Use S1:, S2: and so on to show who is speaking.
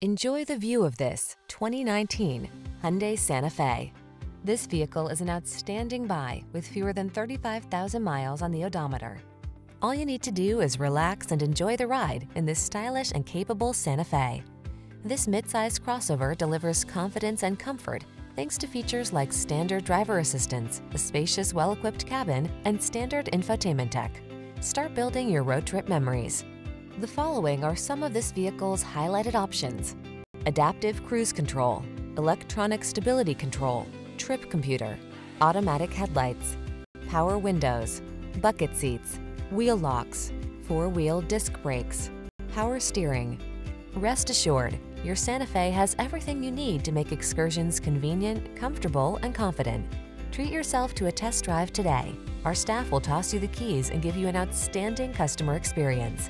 S1: Enjoy the view of this 2019 Hyundai Santa Fe. This vehicle is an outstanding buy with fewer than 35,000 miles on the odometer. All you need to do is relax and enjoy the ride in this stylish and capable Santa Fe. This midsize crossover delivers confidence and comfort thanks to features like standard driver assistance, a spacious, well-equipped cabin, and standard infotainment tech. Start building your road trip memories. The following are some of this vehicle's highlighted options. Adaptive cruise control, electronic stability control, trip computer, automatic headlights, power windows, bucket seats, wheel locks, four-wheel disc brakes, power steering. Rest assured, your Santa Fe has everything you need to make excursions convenient, comfortable, and confident. Treat yourself to a test drive today. Our staff will toss you the keys and give you an outstanding customer experience.